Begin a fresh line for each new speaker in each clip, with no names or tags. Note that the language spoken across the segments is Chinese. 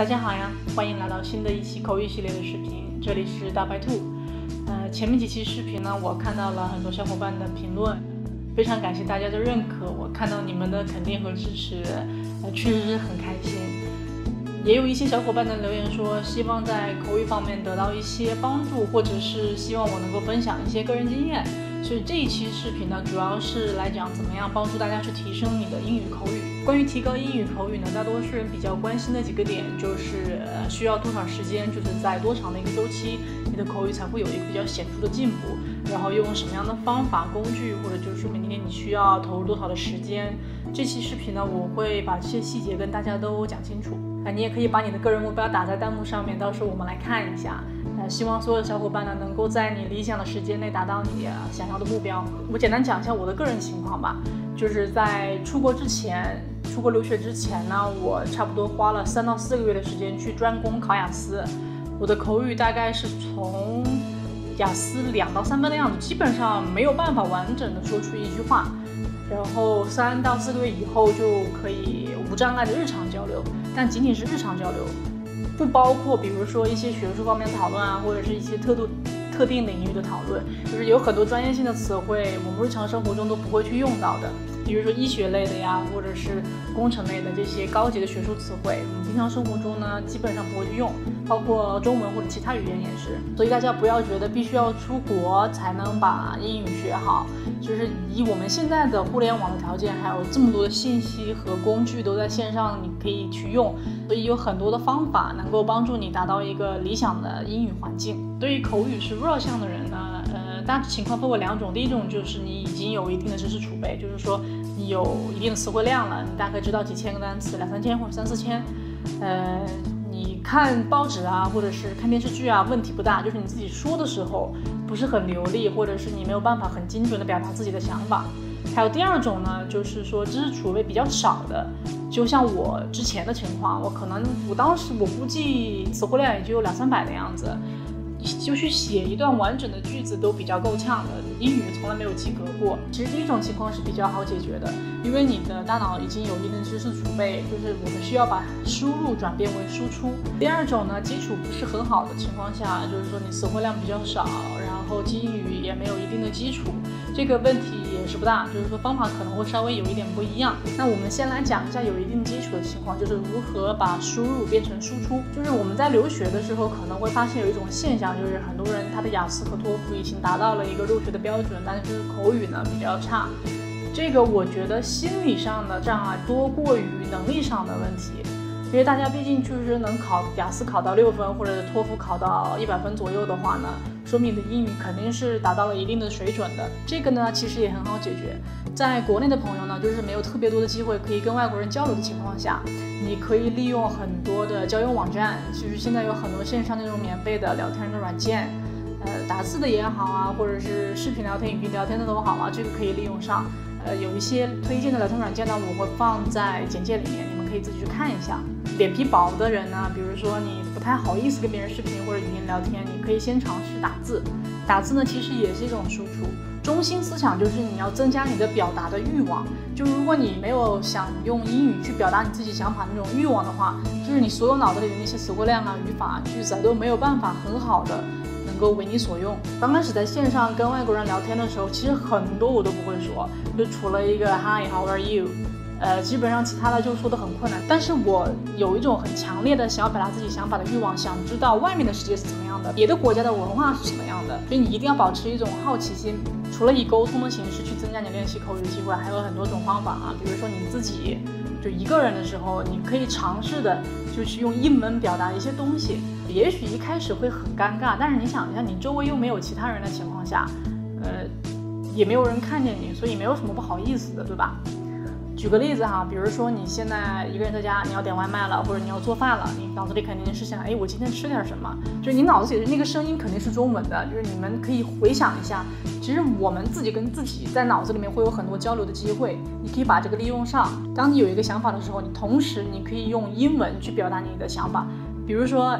大家好呀，欢迎来到新的一期口语系列的视频，这里是大白兔。呃，前面几期视频呢，我看到了很多小伙伴的评论，非常感谢大家的认可，我看到你们的肯定和支持，呃，确实是很开心。也有一些小伙伴的留言说，希望在口语方面得到一些帮助，或者是希望我能够分享一些个人经验。所以这一期视频呢，主要是来讲怎么样帮助大家去提升你的英语口语。关于提高英语口语呢，大多数人比较关心的几个点就是需要多少时间，就是在多长的一个周期，你的口语才会有一个比较显著的进步。然后用什么样的方法、工具，或者就是说每天你需要投入多少的时间。这期视频呢，我会把这些细节跟大家都讲清楚。啊，你也可以把你的个人目标打在弹幕上面，到时候我们来看一下。呃，希望所有的小伙伴呢，能够在你理想的时间内达到你想要的目标。我简单讲一下我的个人情况吧，就是在出国之前，出国留学之前呢，我差不多花了三到四个月的时间去专攻考雅思。我的口语大概是从雅思两到三分的样子，基本上没有办法完整的说出一句话。然后三到四个月以后就可以无障碍的日常交流。但仅仅是日常交流，不包括比如说一些学术方面的讨论啊，或者是一些特度特定领域的讨论，就是有很多专业性的词汇，我们日常生活中都不会去用到的。比如说医学类的呀，或者是工程类的这些高级的学术词汇，我们平常生活中呢基本上不会去用，包括中文或者其他语言也是。所以大家不要觉得必须要出国才能把英语学好，就是以我们现在的互联网的条件，还有这么多的信息和工具都在线上，你可以去用，所以有很多的方法能够帮助你达到一个理想的英语环境。对于口语是弱项的人呢？大致情况分为两种，第一种就是你已经有一定的知识储备，就是说你有一定的词汇量了，你大概知道几千个单词，两三千或者三四千。呃，你看报纸啊，或者是看电视剧啊，问题不大，就是你自己说的时候不是很流利，或者是你没有办法很精准的表达自己的想法。还有第二种呢，就是说知识储备比较少的，就像我之前的情况，我可能我当时我估计词汇量也就两三百的样子。就去写一段完整的句子都比较够呛的，英语从来没有及格过。其实第一种情况是比较好解决的，因为你的大脑已经有一定知识储备，就是我们需要把输入转变为输出。第二种呢，基础不是很好的情况下，就是说你词汇量比较少，然后英语也没有一定的基础，这个问题。是不大，就是说方法可能会稍微有一点不一样。那我们先来讲一下有一定基础的情况，就是如何把输入变成输出。就是我们在留学的时候可能会发现有一种现象，就是很多人他的雅思和托福已经达到了一个入学的标准，但是口语呢比较差。这个我觉得心理上的障碍多过于能力上的问题。因为大家毕竟就是能考雅思考到六分，或者托福考到一百分左右的话呢，说明你的英语肯定是达到了一定的水准的。这个呢，其实也很好解决。在国内的朋友呢，就是没有特别多的机会可以跟外国人交流的情况下，你可以利用很多的交友网站，就是现在有很多线上那种免费的聊天的软件，呃，打字的也好啊，或者是视频聊天、语音聊天的都好啊，这个可以利用上。呃，有一些推荐的聊天软件呢，我会放在简介里面，你们可以自己去看一下。脸皮薄的人呢，比如说你不太好意思跟别人视频或者语音聊天，你可以先尝试打字。打字呢，其实也是一种输出。中心思想就是你要增加你的表达的欲望。就如果你没有想用英语去表达你自己想法那种欲望的话，就是你所有脑子里的那些词汇量啊、语法、句子啊都没有办法很好的能够为你所用。刚开始在线上跟外国人聊天的时候，其实很多我都不会说，就除了一个 Hi，How are you？呃，基本上其他的就说的很困难，但是我有一种很强烈的想要表达自己想法的欲望，想知道外面的世界是怎么样的，别的国家的文化是什么样的，所以你一定要保持一种好奇心。除了以沟通的形式去增加你练习口语的机会，还有很多种方法啊，比如说你自己就一个人的时候，你可以尝试的就是用英文表达一些东西，也许一开始会很尴尬，但是你想一下，你周围又没有其他人的情况下，呃，也没有人看见你，所以没有什么不好意思的，对吧？举个例子哈，比如说你现在一个人在家，你要点外卖了，或者你要做饭了，你脑子里肯定是想，哎，我今天吃点什么？就是你脑子里的那个声音肯定是中文的，就是你们可以回想一下，其实我们自己跟自己在脑子里面会有很多交流的机会，你可以把这个利用上。当你有一个想法的时候，你同时你可以用英文去表达你的想法。比如说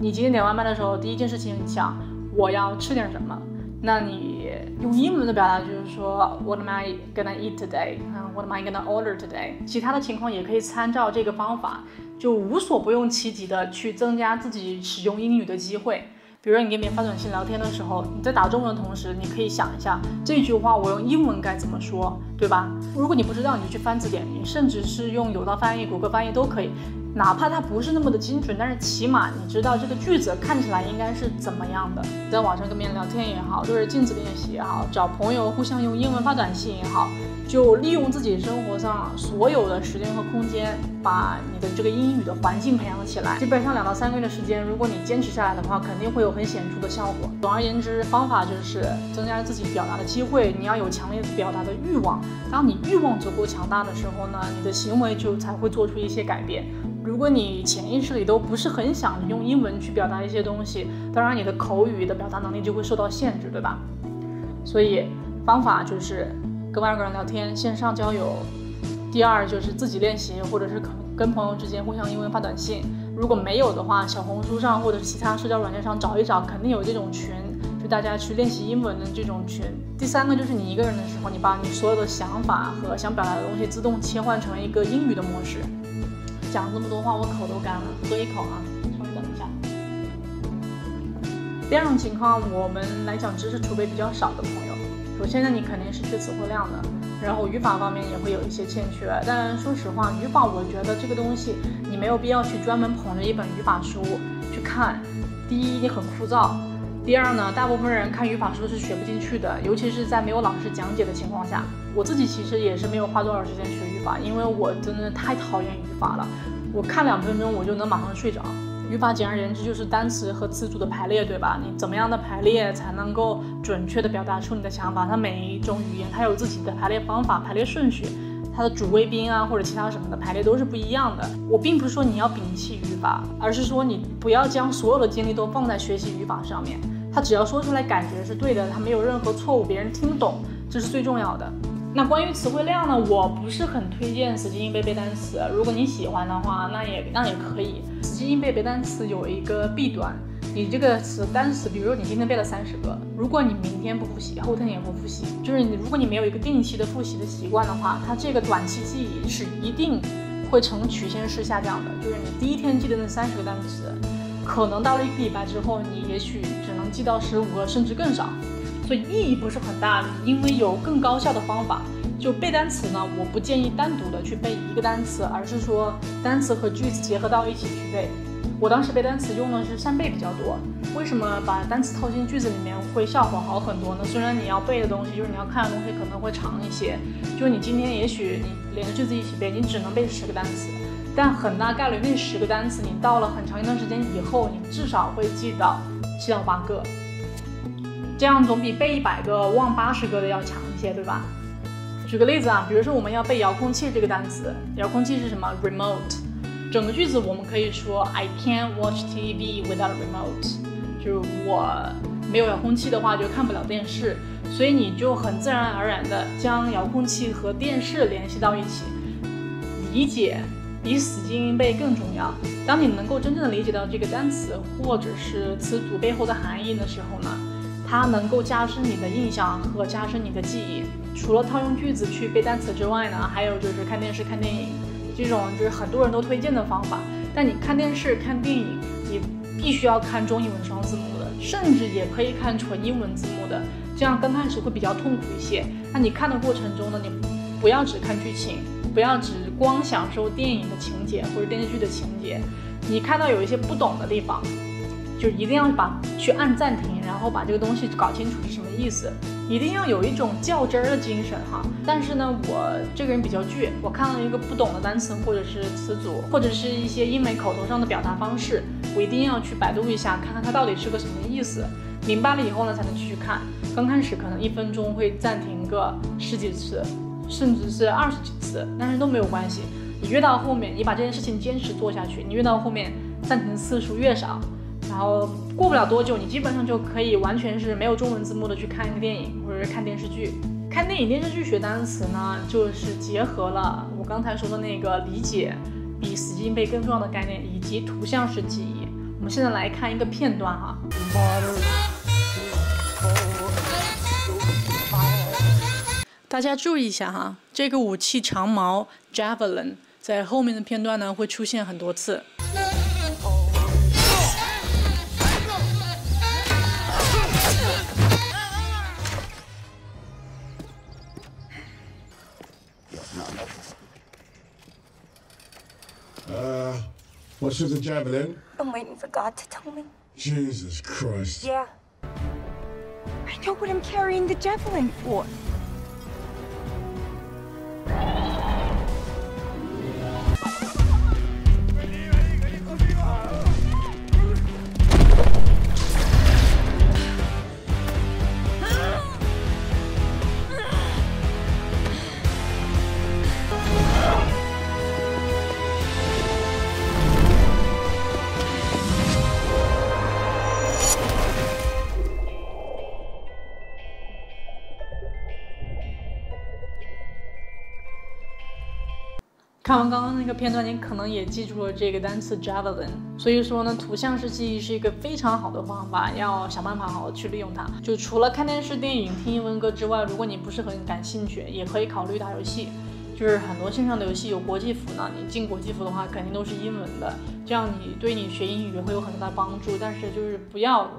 你今天点外卖的时候，第一件事情想我要吃点什么，那你。用英文的表达就是说，What am I gonna eat today？嗯，What am I gonna order today？其他的情况也可以参照这个方法。就无所不用其极的去增加自己使用英语的机会。比如你跟别人发短信聊天的时候，你在打中文的同时，你可以想一下这句话我用英文该怎么说，对吧？如果你不知道，你就去翻字典，你甚至是用有道翻译、谷歌翻译都可以。哪怕它不是那么的精准，但是起码你知道这个句子看起来应该是怎么样的。在网上跟别人聊天也好，对着镜子练习也好，找朋友互相用英文发短信也好，就利用自己生活上所有的时间和空间，把你的这个英语的环境培养起来。基本上两到三个月的时间，如果你坚持下来的话，肯定会有很显著的效果。总而言之，方法就是增加自己表达的机会，你要有强烈的表达的欲望。当你欲望足够强大的时候呢，你的行为就才会做出一些改变。如果你潜意识里都不是很想用英文去表达一些东西，当然你的口语的表达能力就会受到限制，对吧？所以方法就是跟外国人聊天、线上交友。第二就是自己练习，或者是跟朋友之间互相英文发短信。如果没有的话，小红书上或者其他社交软件上找一找，肯定有这种群，就大家去练习英文的这种群。第三个就是你一个人的时候，你把你所有的想法和想表达的东西自动切换成一个英语的模式。讲这么多话，我口都干了，喝一口啊，稍微等一下。第二种情况，我们来讲知识储备比较少的朋友，首先呢，你肯定是缺词汇量的，然后语法方面也会有一些欠缺。但说实话，语法我觉得这个东西你没有必要去专门捧着一本语法书去看。第一，你很枯燥；第二呢，大部分人看语法书是学不进去的，尤其是在没有老师讲解的情况下。我自己其实也是没有花多少时间学语法，因为我真的太讨厌语法了。我看两分钟我就能马上睡着。语法简而言之就是单词和词组的排列，对吧？你怎么样的排列才能够准确的表达出你的想法？它每一种语言它有自己的排列方法、排列顺序，它的主谓宾啊或者其他什么的排列都是不一样的。我并不是说你要摒弃语法，而是说你不要将所有的精力都放在学习语法上面。它只要说出来感觉是对的，它没有任何错误，别人听懂，这是最重要的。那关于词汇量呢？我不是很推荐死记硬背背单词。如果你喜欢的话，那也那也可以。死记硬背背单词有一个弊端，你这个词单词，比如说你今天背了三十个，如果你明天不复习，后天也不复习，就是你如果你没有一个定期的复习的习惯的话，它这个短期记忆是一定会呈曲线式下降的。就是你第一天记得那三十个单词，可能到了一个礼拜之后，你也许只能记到十五个，甚至更少。所以意义不是很大，因为有更高效的方法。就背单词呢，我不建议单独的去背一个单词，而是说单词和句子结合到一起去背。我当时背单词用的是扇贝比较多。为什么把单词套进句子里面会效果好很多呢？虽然你要背的东西，就是你要看的东西可能会长一些，就是你今天也许你连着句子一起背，你只能背十个单词，但很大概率那十个单词你到了很长一段时间以后，你至少会记到七到八个。这样总比背一百个忘八十个的要强一些，对吧？举个例子啊，比如说我们要背遥控器这个单词，遥控器是什么？remote。整个句子我们可以说 I can't watch TV without remote，就是我没有遥控器的话就看不了电视。所以你就很自然而然的将遥控器和电视联系到一起，理解比死记硬背更重要。当你能够真正的理解到这个单词或者是词组背后的含义的时候呢？它能够加深你的印象和加深你的记忆。除了套用句子去背单词之外呢，还有就是看电视、看电影，这种就是很多人都推荐的方法。但你看电视、看电影，你必须要看中英文双字幕的，甚至也可以看纯英文字幕的，这样刚开始会比较痛苦一些。那你看的过程中呢，你不要只看剧情，不要只光享受电影的情节或者电视剧的情节，你看到有一些不懂的地方。就一定要把去按暂停，然后把这个东西搞清楚是什么意思，一定要有一种较真儿的精神哈。但是呢，我这个人比较倔，我看到一个不懂的单词或者是词组，或者是一些英美口头上的表达方式，我一定要去百度一下，看看它到底是个什么意思。明白了以后呢，才能继续看。刚开始可能一分钟会暂停个十几次，甚至是二十几次，但是都没有关系。你越到后面，你把这件事情坚持做下去，你越到后面暂停次数越少。然后过不了多久，你基本上就可以完全是没有中文字幕的去看一个电影或者是看电视剧。看电影、电视剧学单词呢，就是结合了我刚才说的那个理解比死记硬背更重要的概念，以及图像式记忆。我们现在来看一个片段哈。大家注意一下哈，这个武器长矛 Javelin 在后面的片段呢会出现很多次。
With the javelin?
I'm waiting for God to tell me.
Jesus Christ.
Yeah. I know what I'm carrying the javelin for.
“看完刚刚那个片段，你可能也记住了这个单词 javelin。所以说呢，图像式记忆是一个非常好的方法，要想办法好好去利用它。就除了看电视、电影、听英文歌之外，如果你不是很感兴趣，也可以考虑打游戏。就是很多线上的游戏有国际服呢，你进国际服的话，肯定都是英文的，这样你对你学英语会有很大的帮助。但是就是不要。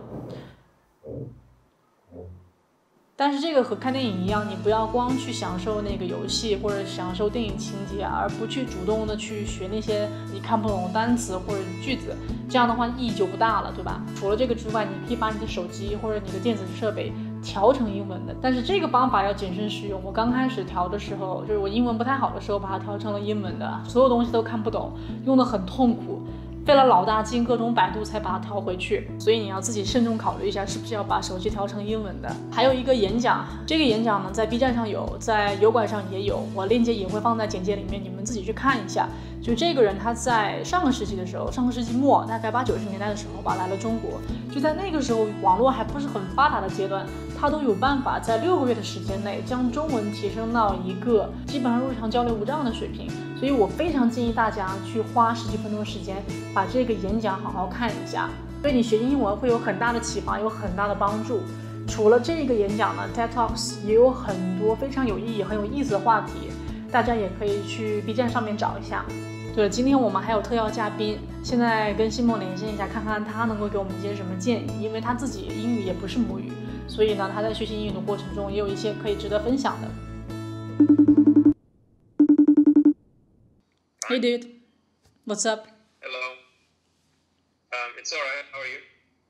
但是这个和看电影一样，你不要光去享受那个游戏或者享受电影情节，而不去主动的去学那些你看不懂的单词或者句子，这样的话意义就不大了，对吧？除了这个之外，你可以把你的手机或者你的电子设备调成英文的，但是这个方法要谨慎使用。我刚开始调的时候，就是我英文不太好的时候，把它调成了英文的，所有东西都看不懂，用的很痛苦。费了老大劲，各种百度才把它调回去，所以你要自己慎重考虑一下，是不是要把手机调成英文的。还有一个演讲，这个演讲呢，在 B 站上有，在油管上也有，我链接也会放在简介里面，你们自己去看一下。就这个人，他在上个世纪的时候，上个世纪末，大概八九十年代的时候吧，来了中国。就在那个时候，网络还不是很发达的阶段，他都有办法在六个月的时间内将中文提升到一个基本上日常交流无障碍的水平。所以我非常建议大家去花十几分钟时间，把这个演讲好好看一下，对你学英文会有很大的启发，有很大的帮助。除了这个演讲呢，TED Talks 也有很多非常有意义、很有意思的话题，大家也可以去 B 站上面找一下。对了，今天我们还有特邀嘉宾，现在跟西梦连线一下，看看他能够给我们一些什么建议。因为他自己英语也不是母语，所以呢，他在学习英语的过程中也有一些可以值得分享的。Hey, dude, what's up?
Hello. Um, it's alright. How are you?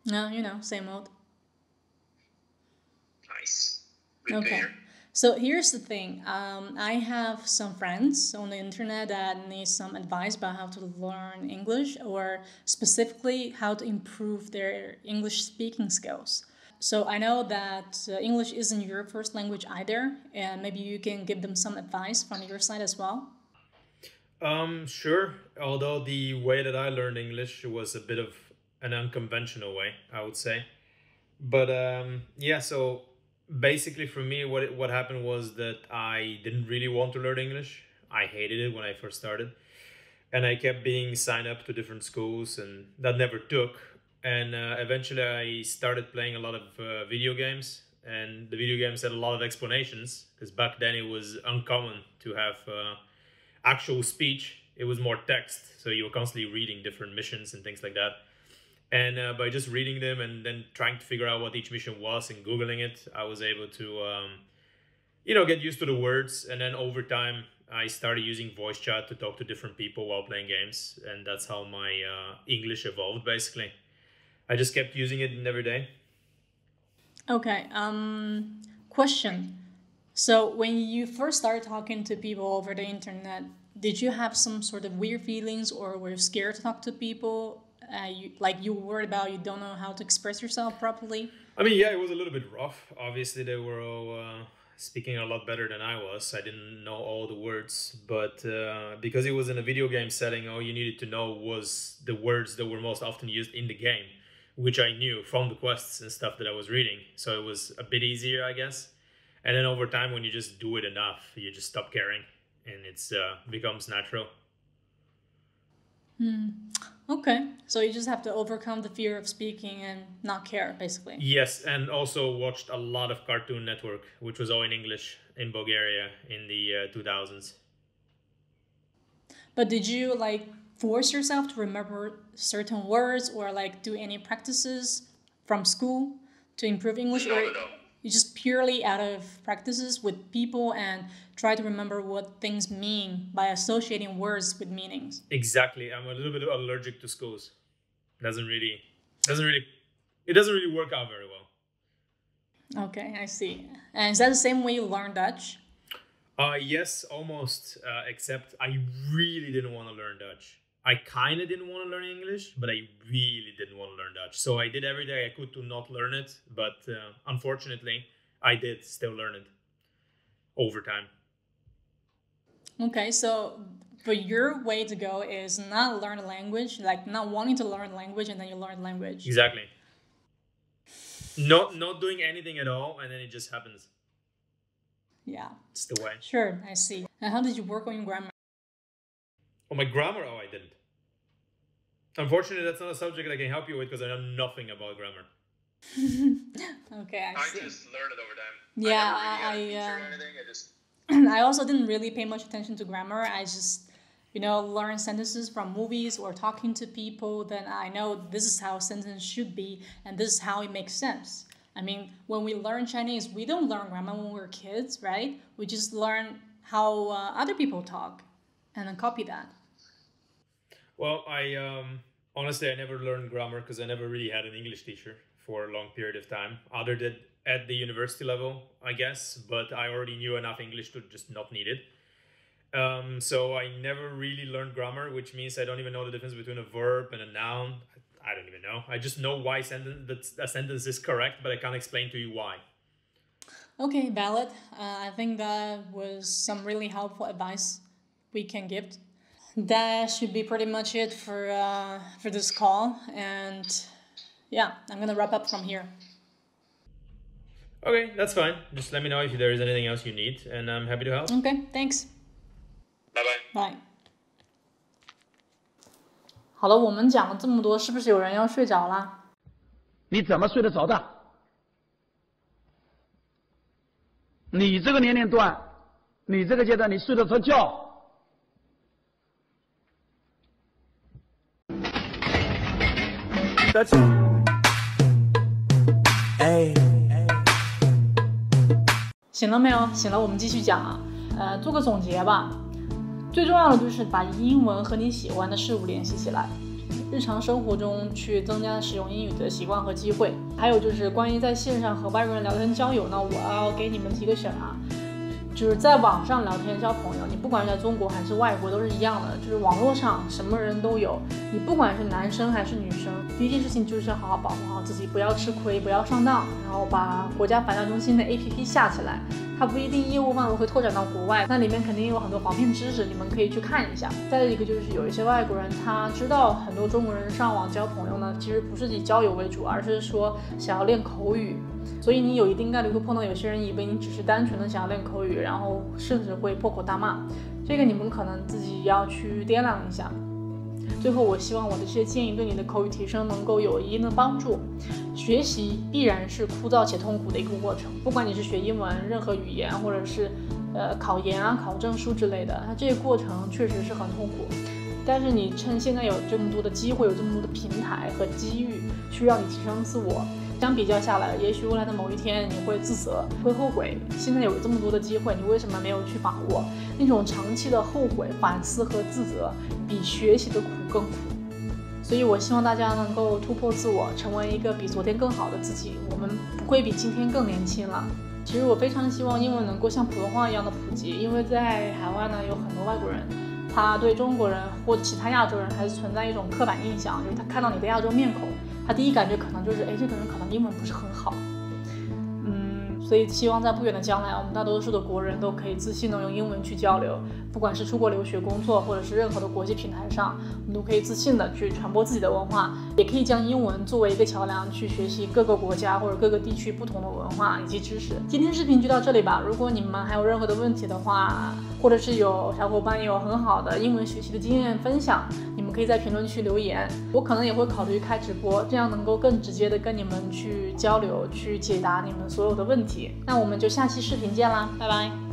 No, you know, same old.
Nice. Good
Okay. So here's the thing. Um, I have some friends on the internet that need some advice about how to learn English or specifically how to improve their English speaking skills. So I know that uh, English isn't your first language either, and maybe you can give them some advice from your side as well.
Um, sure. Although the way that I learned English was a bit of an unconventional way, I would say. But um, yeah, so basically for me, what what happened was that I didn't really want to learn English. I hated it when I first started, and I kept being signed up to different schools, and that never took. And uh, eventually, I started playing a lot of uh, video games, and the video games had a lot of explanations because back then it was uncommon to have uh, actual speech. It was more text, so you were constantly reading different missions and things like that. And uh, by just reading them and then trying to figure out what each mission was and googling it, I was able to, um, you know, get used to the words. And then over time, I started using voice chat to talk to different people while playing games, and that's how my uh, English evolved. Basically, I just kept using it in every day.
Okay. Um, question. So when you first started talking to people over the internet, did you have some sort of weird feelings, or were you scared to talk to people? Uh, you, like you were worried about you don't know how to express yourself properly.
I mean, yeah, it was a little bit rough. Obviously, they were all uh, speaking a lot better than I was. I didn't know all the words, but uh, because it was in a video game setting, all you needed to know was the words that were most often used in the game, which I knew from the quests and stuff that I was reading. So it was a bit easier, I guess. And then over time, when you just do it enough, you just stop caring, and it's uh, becomes natural.
Okay, so you just have to overcome the fear of speaking and not care, basically.
Yes, and also watched a lot of Cartoon Network, which was all in English in Bulgaria in the uh, 2000s.
But did you like force yourself to remember certain words or like do any practices from school to improve English?
No,
or
no,
you just purely out of practices with people and try to remember what things mean by associating words with meanings?
Exactly. I'm a little bit allergic to schools. Doesn't really, doesn't really, it doesn't really work out very well.
Okay, I see. And is that the same way you learn Dutch?
Uh, yes, almost. Uh, except I really didn't want to learn Dutch. I kind of didn't want to learn English, but I really didn't want to learn Dutch. So I did everything I could to not learn it. But uh, unfortunately, I did still learn it over time.
Okay, so but your way to go is not learn a language, like not wanting to learn language and then you learn language.
Exactly. Not not doing anything at all, and then it just happens.
Yeah,
It's the way.
sure, I see. And how did you work on your grammar?
Oh, my grammar? Oh, I didn't. Unfortunately, that's not a subject I can help you with because I know nothing about grammar.
Okay, I see.
learned it over time.
Yeah, I, I, um,
I just
I also didn't really pay much attention to grammar. I just, you know, learn sentences from movies or talking to people. Then I know this is how a sentence should be and this is how it makes sense. I mean, when we learn Chinese, we don't learn grammar when we're kids, right? We just learn how uh, other people talk and then copy that.
Well, I um, honestly I never learned grammar because I never really had an English teacher for a long period of time, other than at the university level, I guess. But I already knew enough English to just not need it. Um, so I never really learned grammar, which means I don't even know the difference between a verb and a noun. I don't even know. I just know why sentence that a sentence is correct, but I can't explain to you why.
Okay, valid. Uh, I think that was some really helpful advice we can give That should be pretty much it for uh, for this call, and yeah, I'm gonna wrap up from here.
Okay, that's fine. Just let me know if there is anything else you need, and I'm happy to help.
Okay, thanks.
Bye bye.
Bye. 好了，我们讲了这么多，是不是有人要睡着啦？
你怎么睡得着的？你这个年龄段，你这个阶段，你睡得着觉
？That's Hey.
醒了没有？醒了，我们继续讲啊。呃，做个总结吧。最重要的就是把英文和你喜欢的事物联系起来，日常生活中去增加使用英语的习惯和机会。还有就是关于在线上和外国人聊天交友呢，我要给你们提个醒啊，就是在网上聊天交朋友，你不管是在中国还是外国都是一样的，就是网络上什么人都有，你不管是男生还是女生，第一件事情就是要好好保护好自己，不要吃亏，不要上当，然后把国家反诈中心的 APP 下起来。它不一定业务范围会拓展到国外，那里面肯定有很多防骗知识，你们可以去看一下。再一个就是有一些外国人，他知道很多中国人上网交朋友呢，其实不是以交友为主，而是说想要练口语。所以你有一定概率会碰到有些人以为你只是单纯的想要练口语，然后甚至会破口大骂。这个你们可能自己要去掂量一下。最后，我希望我的这些建议对你的口语提升能够有一定的帮助。学习必然是枯燥且痛苦的一个过程，不管你是学英文、任何语言，或者是呃考研啊、考证书之类的，它这个过程确实是很痛苦。但是你趁现在有这么多的机会，有这么多的平台和机遇，去让你提升自我。相比较下来，也许未来的某一天你会自责，会后悔。现在有这么多的机会，你为什么没有去把握？那种长期的后悔、反思和自责，比学习的苦更苦。所以我希望大家能够突破自我，成为一个比昨天更好的自己。我们不会比今天更年轻了。其实我非常希望英文能够像普通话一样的普及，因为在海外呢有很多外国人，他对中国人或其他亚洲人还是存在一种刻板印象，就是他看到你的亚洲面孔，他第一感觉可能就是，哎，这个人可能英文不是很好。嗯，所以希望在不远的将来，我们大多数的国人都可以自信的用英文去交流，不管是出国留学、工作，或者是任何的国际平台上，我们都可以自信的去传播自己的文化，也可以将英文作为一个桥梁去学习各个国家或者各个地区不同的文化以及知识。今天视频就到这里吧。如果你们还有任何的问题的话，或者是有小伙伴有很好的英文学习的经验分享，你们可以在评论区留言，我可能也会考虑开直播，这样能够更直接的跟你们去交流，去解答你们所有的问题。那我们就下期视频见啦，拜拜。